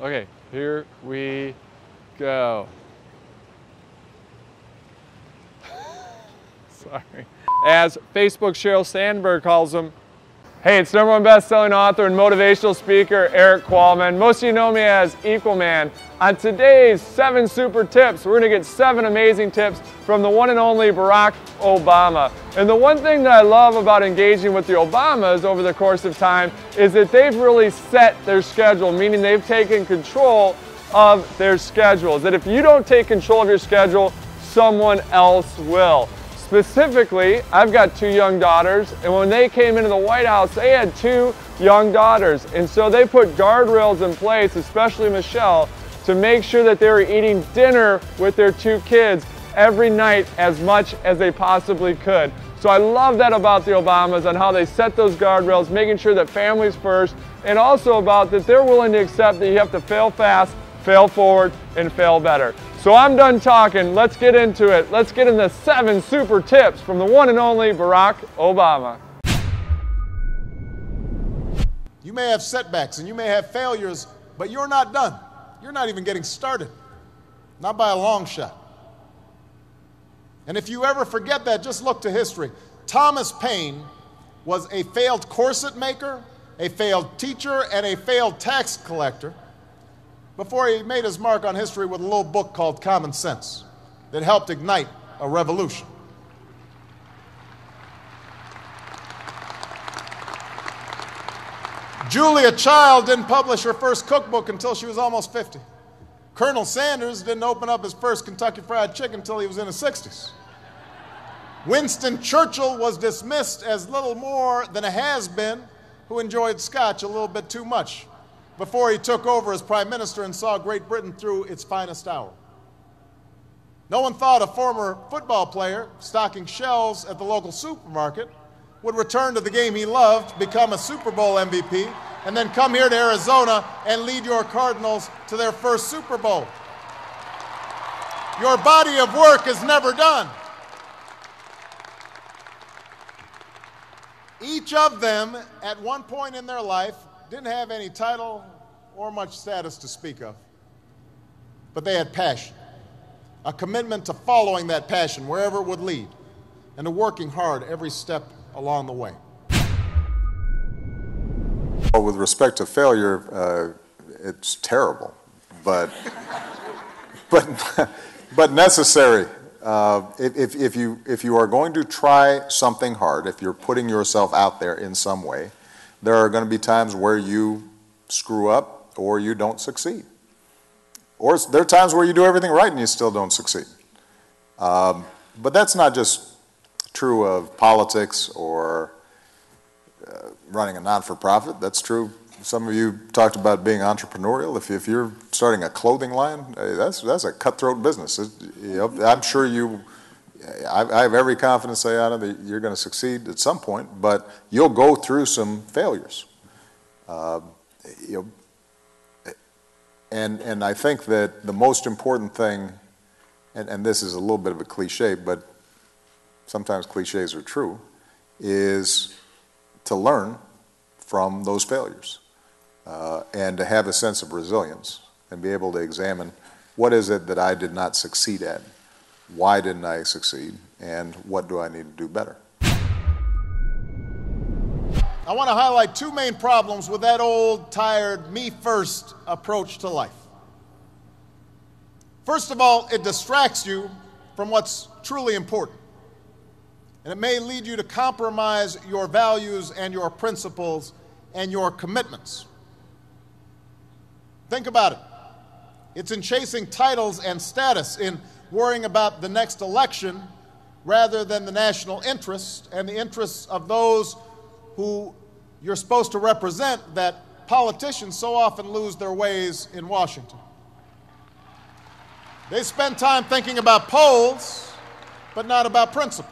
Okay, here we go. Sorry. As Facebook Sheryl Sandberg calls them, Hey, it's number one best-selling author and motivational speaker, Erik Qualman. Most of you know me as Equalman. On today's seven super tips, we're gonna get seven amazing tips from the one and only Barack Obama. And the one thing that I love about engaging with the Obamas over the course of time is that they've really set their schedule, meaning they've taken control of their schedules. That if you don't take control of your schedule, someone else will. Specifically, I've got two young daughters, and when they came into the White House, they had two young daughters. And so they put guardrails in place, especially Michelle, to make sure that they were eating dinner with their two kids every night as much as they possibly could. So I love that about the Obamas and how they set those guardrails, making sure that families first, and also about that they're willing to accept that you have to fail fast, fail forward, and fail better. So I'm done talking. Let's get into it. Let's get into seven super tips from the one and only Barack Obama. You may have setbacks and you may have failures, but you're not done. You're not even getting started. Not by a long shot. And if you ever forget that, just look to history. Thomas Paine was a failed corset maker, a failed teacher, and a failed tax collector before he made his mark on history with a little book called Common Sense that helped ignite a revolution. Julia Child didn't publish her first cookbook until she was almost 50. Colonel Sanders didn't open up his first Kentucky Fried Chicken until he was in his 60s. Winston Churchill was dismissed as little more than a has been who enjoyed scotch a little bit too much before he took over as prime minister and saw Great Britain through its finest hour. No one thought a former football player stocking shelves at the local supermarket would return to the game he loved, become a Super Bowl MVP, and then come here to Arizona and lead your Cardinals to their first Super Bowl. Your body of work is never done. Each of them, at one point in their life, didn't have any title or much status to speak of, but they had passion, a commitment to following that passion wherever it would lead, and to working hard every step along the way. Well, with respect to failure, uh, it's terrible, but but but necessary. Uh, if, if you if you are going to try something hard, if you're putting yourself out there in some way, there are going to be times where you screw up or you don't succeed. Or there are times where you do everything right and you still don't succeed. Um, but that's not just true of politics or uh, running a non for profit. That's true. Some of you talked about being entrepreneurial. If, if you're starting a clothing line, hey, that's, that's a cutthroat business. It, you know, I'm sure you I, I have every confidence, Ayana, that you're going to succeed at some point, but you'll go through some failures. Uh, you know, and, and I think that the most important thing, and, and this is a little bit of a cliche, but sometimes cliches are true, is to learn from those failures uh, and to have a sense of resilience and be able to examine what is it that I did not succeed at why didn't I succeed, and what do I need to do better. I want to highlight two main problems with that old, tired, me first approach to life. First of all, it distracts you from what's truly important. And it may lead you to compromise your values and your principles and your commitments. Think about it. It's in chasing titles and status, in worrying about the next election rather than the national interest and the interests of those who you're supposed to represent that politicians so often lose their ways in Washington. They spend time thinking about polls, but not about principle.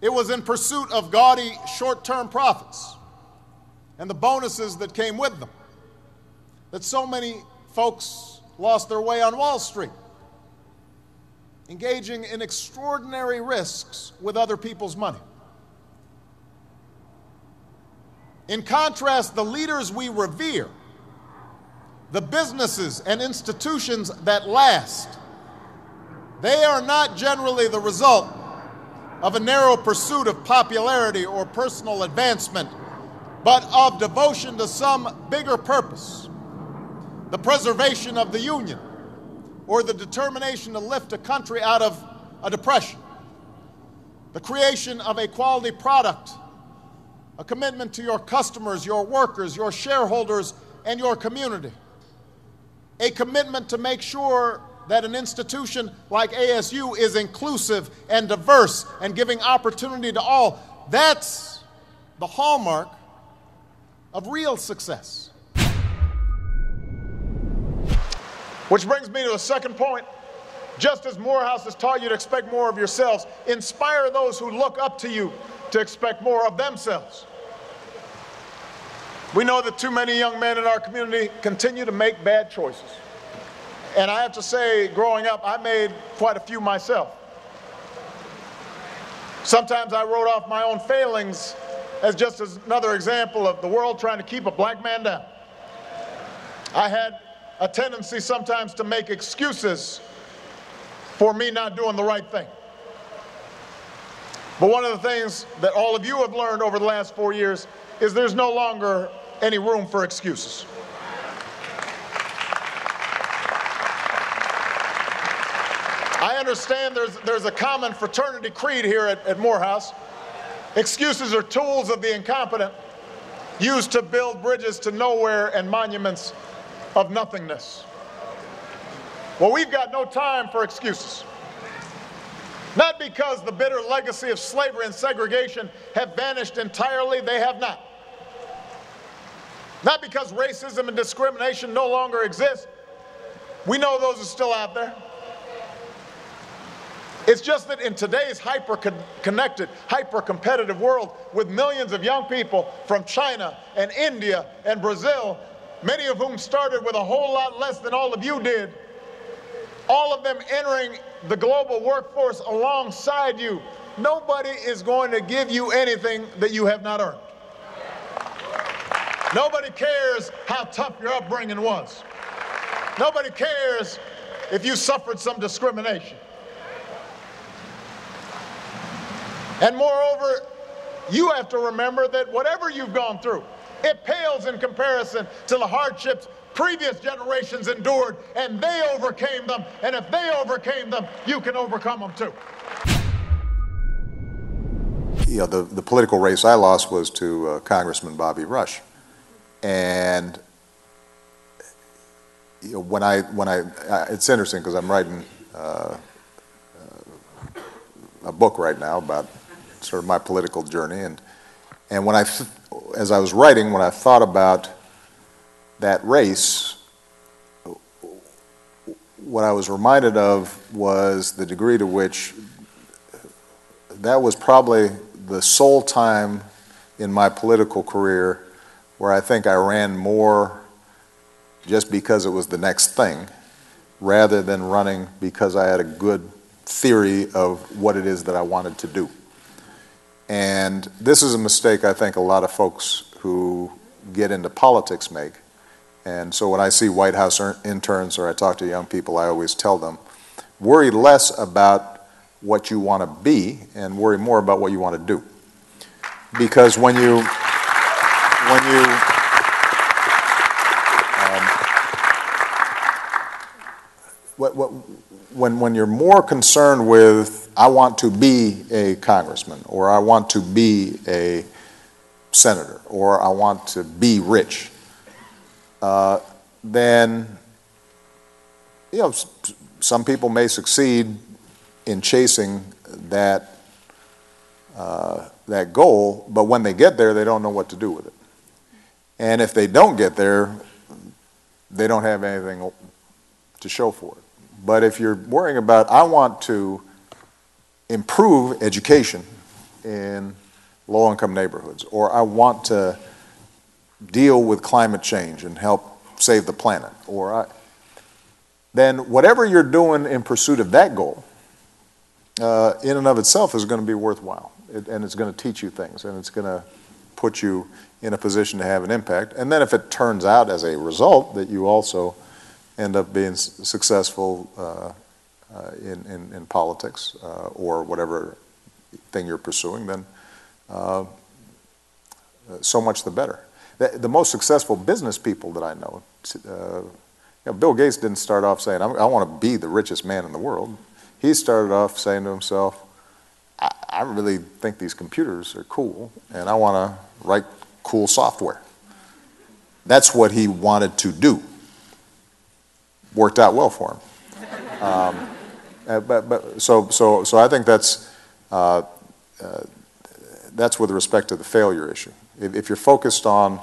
It was in pursuit of gaudy short term profits and the bonuses that came with them that so many folks lost their way on Wall Street, engaging in extraordinary risks with other people's money. In contrast, the leaders we revere the businesses and institutions that last, they are not generally the result of a narrow pursuit of popularity or personal advancement, but of devotion to some bigger purpose the preservation of the Union or the determination to lift a country out of a depression, the creation of a quality product, a commitment to your customers, your workers, your shareholders, and your community, a commitment to make sure that an institution like ASU is inclusive and diverse and giving opportunity to all. That's the hallmark of real success. Which brings me to the second point. Just as Morehouse has taught you to expect more of yourselves, inspire those who look up to you to expect more of themselves. We know that too many young men in our community continue to make bad choices. And I have to say, growing up, I made quite a few myself. Sometimes I wrote off my own failings as just as another example of the world trying to keep a black man down. I had a tendency sometimes to make excuses for me not doing the right thing. But one of the things that all of you have learned over the last four years is there's no longer any room for excuses. I understand there's, there's a common fraternity creed here at, at Morehouse. Excuses are tools of the incompetent used to build bridges to nowhere and monuments of nothingness. Well, we've got no time for excuses. Not because the bitter legacy of slavery and segregation have vanished entirely, they have not. Not because racism and discrimination no longer exist. We know those are still out there. It's just that in today's hyper connected, hyper competitive world, with millions of young people from China and India and Brazil, many of whom started with a whole lot less than all of you did, all of them entering the global workforce alongside you, nobody is going to give you anything that you have not earned. Nobody cares how tough your upbringing was. Nobody cares if you suffered some discrimination. And moreover, you have to remember that whatever you've gone through, it pales in comparison to the hardships previous generations endured, and they overcame them. And if they overcame them, you can overcome them too. You know, the, the political race I lost was to uh, Congressman Bobby Rush. And you know, when I, when I, uh, it's interesting because I'm writing uh, a book right now about sort of my political journey. And, and when I, as I was writing, when I thought about that race, what I was reminded of was the degree to which that was probably the sole time in my political career where I think I ran more just because it was the next thing rather than running because I had a good theory of what it is that I wanted to do. And this is a mistake I think a lot of folks who get into politics make. And so when I see White House interns or I talk to young people, I always tell them worry less about what you want to be and worry more about what you want to do. Because when you, when you, um, what, what, when, when you're more concerned with, I want to be a congressman, or I want to be a senator, or I want to be rich, uh, then, you know, some people may succeed in chasing that, uh, that goal, but when they get there, they don't know what to do with it. And if they don't get there, they don't have anything to show for it. But if you're worrying about, I want to improve education in low income neighborhoods, or I want to deal with climate change and help save the planet, or I, then whatever you're doing in pursuit of that goal, uh, in and of itself, is going to be worthwhile, it, and it's going to teach you things, and it's going to put you in a position to have an impact. And then if it turns out as a result that you also end up being successful uh, uh, in, in, in, politics uh, or whatever thing you're pursuing, then uh, so much the better. The, the, most successful business people that I know, uh, you know Bill Gates didn't start off saying, I want to be the richest man in the world. He started off saying to himself, I, I really think these computers are cool and I want to write cool software. That's what he wanted to do. Worked out well for him. Um, uh, but, but, so, so, so I think that's, uh, uh, that's with respect to the failure issue. If, if you're focused on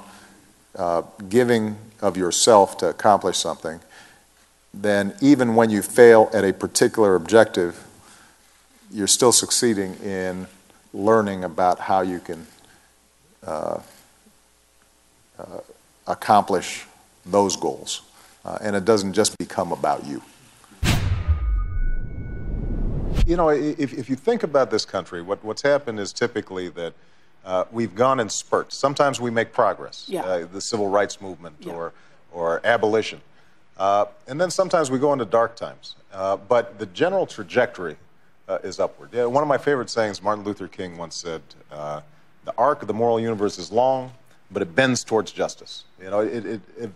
uh, giving of yourself to accomplish something, then even when you fail at a particular objective, you're still succeeding in learning about how you can uh, uh, accomplish those goals. Uh, and it doesn't just become about you. You know, if, if you think about this country, what, what's happened is typically that uh, we've gone in spurts. Sometimes we make progress, yeah. uh, the civil rights movement yeah. or, or abolition. Uh, and then sometimes we go into dark times. Uh, but the general trajectory uh, is upward. Yeah, one of my favorite sayings, Martin Luther King once said, uh, the arc of the moral universe is long, but it bends towards justice. You know, it, it, it,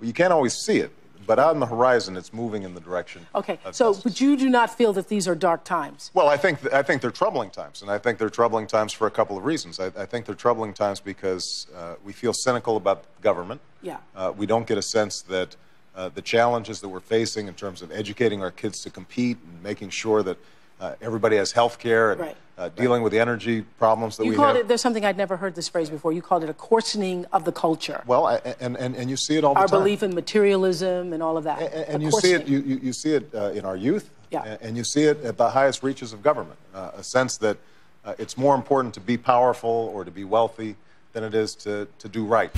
you can't always see it, but on the horizon, it's moving in the direction. Okay, so justice. but you do not feel that these are dark times. Well, I think I think they're troubling times, and I think they're troubling times for a couple of reasons. I, I think they're troubling times because uh, we feel cynical about government. Yeah. Uh, we don't get a sense that uh, the challenges that we're facing in terms of educating our kids to compete and making sure that uh, everybody has health care and right. uh, dealing right. with the energy problems that you we called have. It, there's something I'd never heard this phrase before. You called it a coarsening of the culture. Well, I, and, and, and you see it all our the time. Our belief in materialism and all of that. And, and you see it, you, you see it uh, in our youth, yeah. and you see it at the highest reaches of government. Uh, a sense that uh, it's more important to be powerful or to be wealthy than it is to, to do right.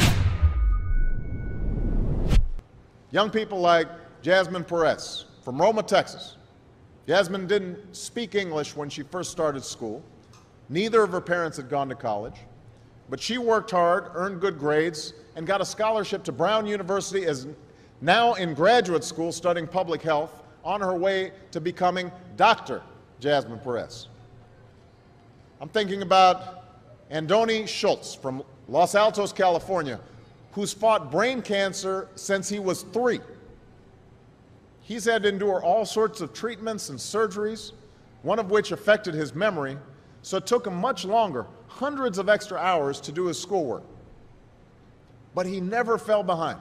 Young people like Jazmin Perez from Roma, Texas Jazmin didn't speak English when she first started school. Neither of her parents had gone to college. But she worked hard, earned good grades, and got a scholarship to Brown University as now in graduate school studying public health on her way to becoming Dr. Jazmin Perez. I'm thinking about Andoni Schultz from Los Altos, California, who's fought brain cancer since he was three. He's had to endure all sorts of treatments and surgeries, one of which affected his memory, so it took him much longer, hundreds of extra hours, to do his schoolwork. But he never fell behind.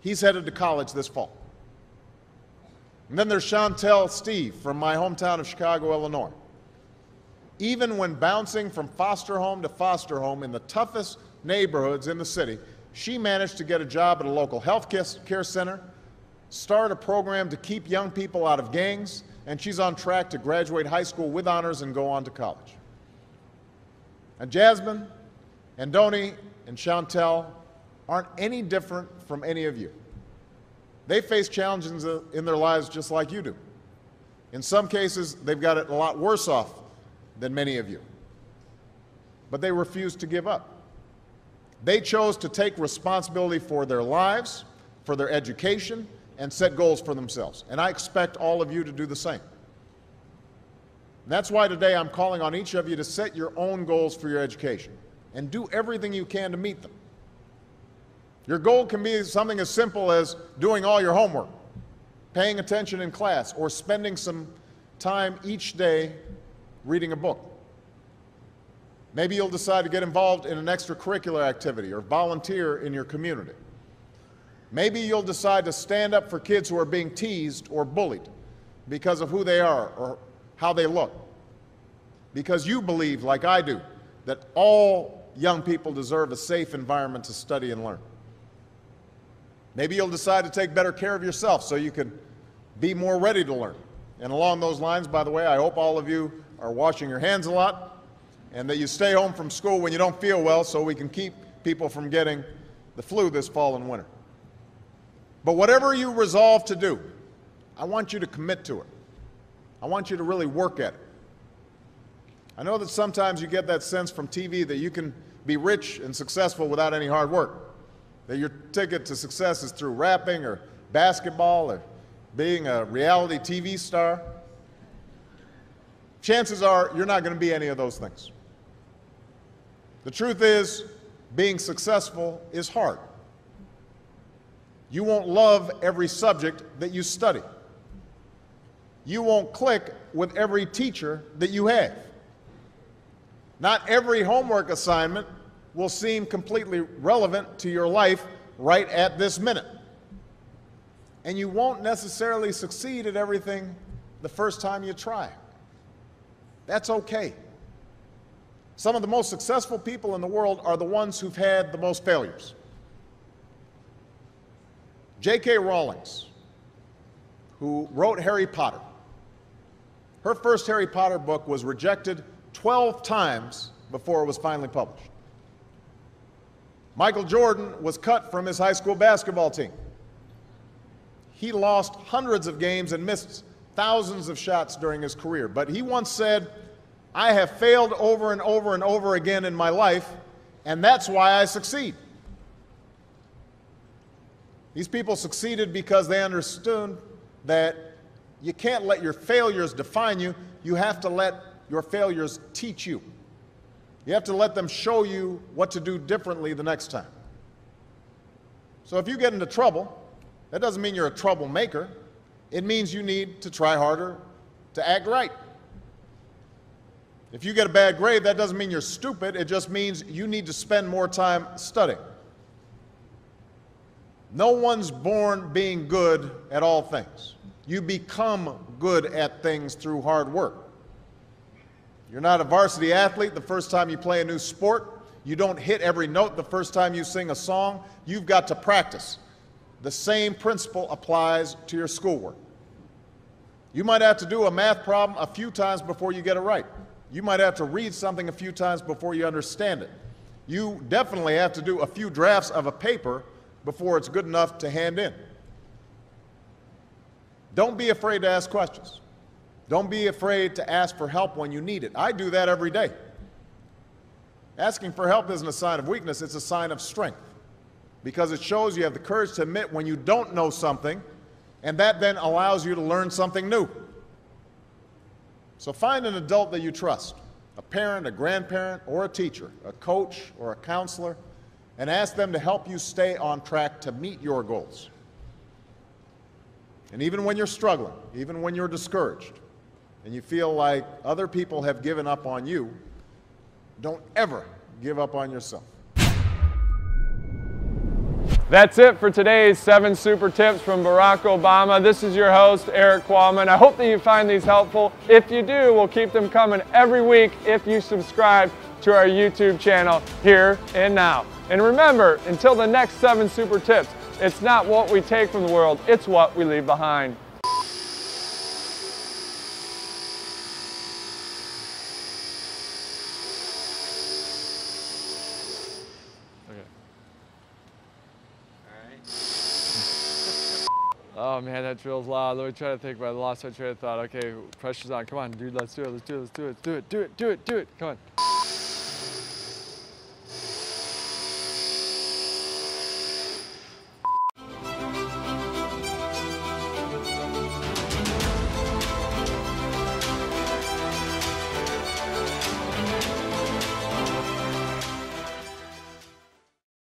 He's headed to college this fall. And then there's Shantell Steve from my hometown of Chicago, Illinois. Even when bouncing from foster home to foster home in the toughest neighborhoods in the city, she managed to get a job at a local health care center start a program to keep young people out of gangs, and she's on track to graduate high school with honors and go on to college. And Jazmin, and Doni, and Shantell aren't any different from any of you. They face challenges in their lives just like you do. In some cases, they've got it a lot worse off than many of you. But they refuse to give up. They chose to take responsibility for their lives, for their education, and set goals for themselves. And I expect all of you to do the same. And that's why today I'm calling on each of you to set your own goals for your education and do everything you can to meet them. Your goal can be something as simple as doing all your homework, paying attention in class, or spending some time each day reading a book. Maybe you'll decide to get involved in an extracurricular activity or volunteer in your community. Maybe you'll decide to stand up for kids who are being teased or bullied because of who they are or how they look. Because you believe, like I do, that all young people deserve a safe environment to study and learn. Maybe you'll decide to take better care of yourself so you can be more ready to learn. And along those lines, by the way, I hope all of you are washing your hands a lot and that you stay home from school when you don't feel well so we can keep people from getting the flu this fall and winter. But whatever you resolve to do, I want you to commit to it. I want you to really work at it. I know that sometimes you get that sense from TV that you can be rich and successful without any hard work. That your ticket to success is through rapping or basketball or being a reality TV star. Chances are you're not going to be any of those things. The truth is, being successful is hard. You won't love every subject that you study. You won't click with every teacher that you have. Not every homework assignment will seem completely relevant to your life right at this minute. And you won't necessarily succeed at everything the first time you try. That's okay. Some of the most successful people in the world are the ones who've had the most failures. J.K. Rowling's, who wrote Harry Potter, her first Harry Potter book was rejected 12 times before it was finally published. Michael Jordan was cut from his high school basketball team. He lost hundreds of games and missed thousands of shots during his career. But he once said, I have failed over and over and over again in my life, and that's why I succeed. These people succeeded because they understood that you can't let your failures define you. You have to let your failures teach you. You have to let them show you what to do differently the next time. So if you get into trouble, that doesn't mean you're a troublemaker. It means you need to try harder to act right. If you get a bad grade, that doesn't mean you're stupid. It just means you need to spend more time studying. No one's born being good at all things. You become good at things through hard work. You're not a varsity athlete the first time you play a new sport. You don't hit every note the first time you sing a song. You've got to practice. The same principle applies to your schoolwork. You might have to do a math problem a few times before you get it right. You might have to read something a few times before you understand it. You definitely have to do a few drafts of a paper before it's good enough to hand in. Don't be afraid to ask questions. Don't be afraid to ask for help when you need it. I do that every day. Asking for help isn't a sign of weakness, it's a sign of strength because it shows you have the courage to admit when you don't know something, and that then allows you to learn something new. So find an adult that you trust a parent, a grandparent, or a teacher, a coach, or a counselor and ask them to help you stay on track to meet your goals. And even when you're struggling, even when you're discouraged, and you feel like other people have given up on you, don't ever give up on yourself. That's it for today's seven super tips from Barack Obama. This is your host, Erik Qualman. I hope that you find these helpful. If you do, we'll keep them coming every week if you subscribe to our YouTube channel here and now. And remember, until the next seven super tips, it's not what we take from the world, it's what we leave behind. Oh man, that drill's loud. Let me try to think about it. I lost my train of thought. Okay, pressure's on. Come on, dude, let's do it. Let's do it. Let's do it. Do it. Do it. Do it. Do it. Come on.